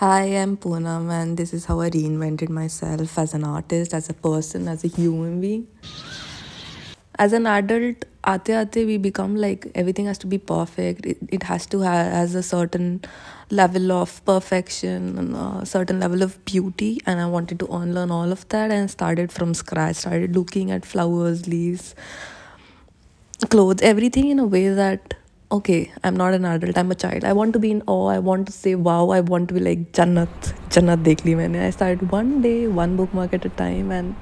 Hi, I'm Poonam, and this is how I reinvented myself as an artist, as a person, as a human being. As an adult, ate ate we become like everything has to be perfect. It, it has to have has a certain level of perfection and a certain level of beauty. And I wanted to unlearn all of that and started from scratch. Started looking at flowers, leaves, clothes, everything in a way that okay, I'm not an adult, I'm a child. I want to be in awe, I want to say wow, I want to be like Jannat, Jannat dekh li maine. I started one day, one bookmark at a time and